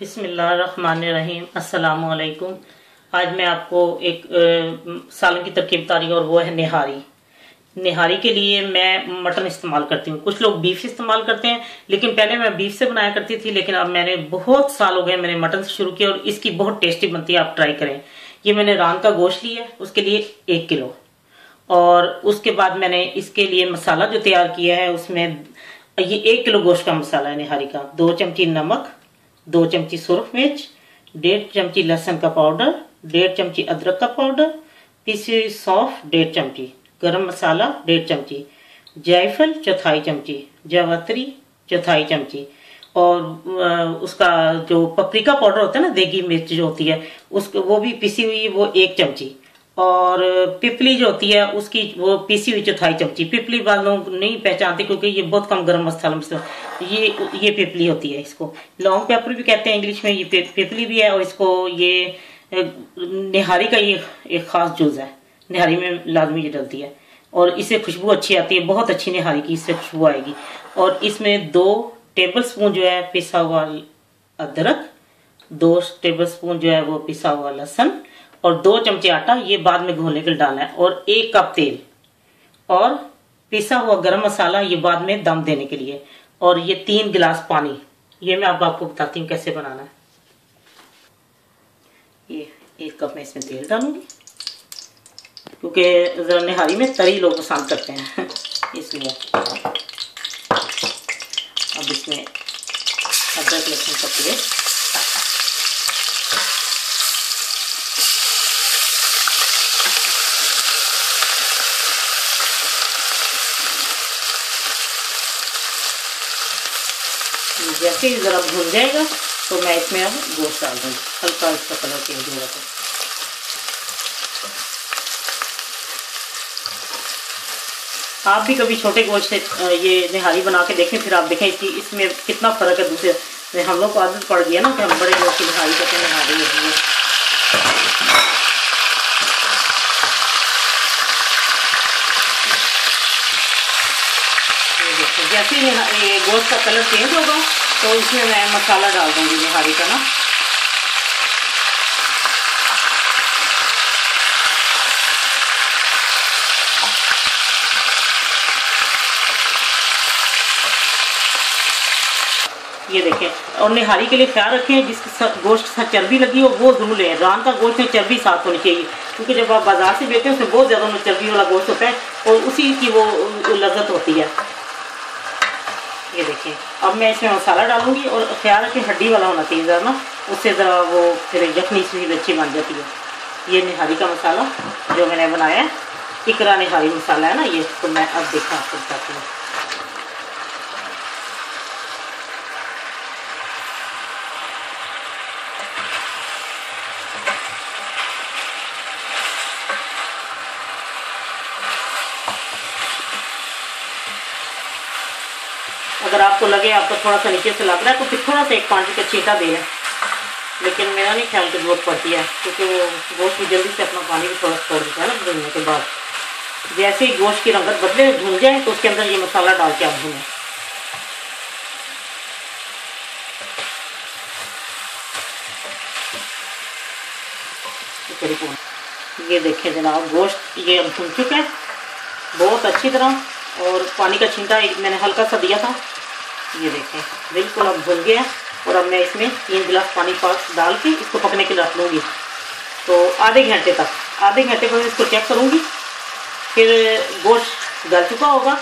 बिसमीम असलकुम आज मैं आपको एक आ, सालन की तरकीब बता रही हूँ और वो है निहारी। निहारी के लिए मैं मटन इस्तेमाल करती हूँ। कुछ लोग बीफ इस्तेमाल करते हैं लेकिन पहले मैं बीफ से बनाया करती थी लेकिन अब मैंने बहुत साल हो गए मैंने मटन से शुरू किया और इसकी बहुत टेस्टी बनती है आप ट्राई करें। ये मैंने रान का गोश्त लिया है उसके लिए एक किलो। और उसके बाद मैंने इसके लिए मसाला जो तैयार किया है उसमें ये एक किलो गोश्त का मसाला है निहारी का। दो चमची नमक दो चमची सुरख मिर्च, डेढ़ चमची लहसुन का पाउडर, डेढ़ चमची अदरक का पाउडर पीसी हुई सौंफ, डेढ़ चमची, गरम मसाला, डेढ़ चमची, जायफल, चौथाई चमची, जावत्री, चौथाई चमची, और उसका जो पपरिका पाउडर होता है ना, देगी मिर्च जो होती है, उसको, वो भी पिसी हुई, वो एक चमची। और पिपली जो होती है, उसकी वो पीसी हुई चौथाई चमची। पिपली वालों नहीं पहचानते क्योंकि ये बहुत कम गर्म मसाला ये ये पिपली होती है इसको। लॉन्ग पेपर भी कहते हैं इंग्लिश में, ये पिपली भी है और इसको ये निहारी का ये एक खास जुज है। निहारी में लाजमी ये डलती है। और इससे खुशबू अच्छी आती है, बहुत अच्छी निहारी की इससे खुशबू आएगी। और इसमें दो टेबल स्पून जो है पिसा हुआ अदरक, दो टेबल स्पून जो है वो पिसा हुआ लहसन और दो चमचे आटा ये बाद में घोलने के लिए डालना है, और एक कप तेल। और पिसा हुआ गरम मसाला ये बाद में दम देने के लिए। और ये तीन गिलास पानी। ये मैं अब आपको बताती हूँ कैसे बनाना है। ये एक कप में इसमें तेल डालूँगी, क्योंकि जरा निहारी में तरी लोग पसंद करते हैं। इसलिए अब इसमें अदरक लहसुन का पेस्ट जैसे ही ज़रा भून जाएगा तो मैं इसमें अब गोश्त डाल दूँगी। हल्का इसका कलर चेंज होगा तो आप भी कभी छोटे गोश्त से ये निहारी बना के देखें, फिर आप देखें इसकी इसमें कितना फ़र्क है दूसरे। हम लोग को आदत पड़ गया ना कि हम बड़े गोश्त की निहारी करते हैं निहारी है जैसे ही ये गोश्त का कलर चेंज होगा तो इसमें मैं मसाला डाल दूँगी निहारी का ना। ये देखें और निहारी के लिए ख्याल रखें जिसके गोश्त साथ चर्बी लगी हो, वो ज़रूर लें। रान का गोश्त में चर्बी साथ होनी चाहिए, क्योंकि जब आप बाज़ार से बेचते हैं, उसमें बहुत ज़्यादा चर्बी वाला गोश्त होता है, और उसी की वो लज्जत होती है। ये देखिए अब मैं इसमें मसाला डालूँगी और ख्याल रखें, हड्डी वाला होना चाहिए ज़रा ना, उससे ज़रा वो फिर यखनी सी अच्छी बन जाती है। ये निहारी का मसाला जो मैंने बनाया है, इकरा निहारी मसाला है ना ये तो मैं अब देखा आपको बताती हूँ। अगर आपको लगे, आपको थोड़ा सा नीचे से लग रहा है तो फिर थोड़ा सा एक पानी का छीटा दे लेकिन मेरा नहीं ख्याल की ज़रूरत पड़ती है, क्योंकि वो गोश्त भी जल्दी से अपना पानी भी थोड़ा छोड़ देता है ना, भूनने के बाद। जैसे ही गोश्त की रंगत बदले, भून जाए तो उसके अंदर ये मसाला डाल के आप भूनें। ये देखें जनाब, गोश्त ये अब भून चुका है। बहुत अच्छी तरह और पानी का छींटा एक मैंने हल्का सा दिया था। ये देखें, बिल्कुल अब भुन गया और अब मैं इसमें तीन गिलास पानी पास डाल के इसको पकने के लिए रख लूँगी। तो आधे घंटे तक, आधे घंटे पर इसको चेक करूँगी। फिर गोश्त गल चुका होगा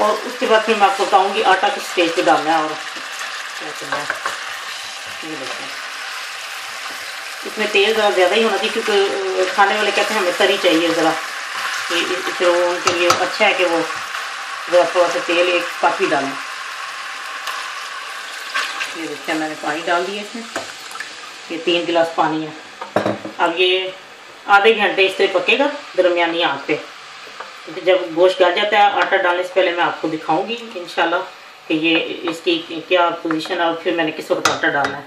और उसके बाद फिर मैं आपको बताऊँगी आटा किस स्टेज पे डालना है और क्या करना है। ये देखें। इसमें तेल ज़रा ज़्यादा ही होना चाहिए क्योंकि खाने वाले कहते हैं हमें तरी चाहिए ज़रा। फिर वो उनके लिए अच्छा है कि वो ज़रा थोड़ा सा तेल एक काफ़ी डालें। ये देखिए, मैंने पानी डाल दिया इसमें। ये तीन गिलास पानी है। अब ये आधे घंटे इस तरह पकेगा, दरमियानी आँच पे। तो जब गोश्त गल जाता है, आटा डालने से पहले मैं आपको दिखाऊँगी, इंशाल्लाह, कि ये इसकी क्या पोजीशन है और फिर मैंने किस वक्त आटा डालना है।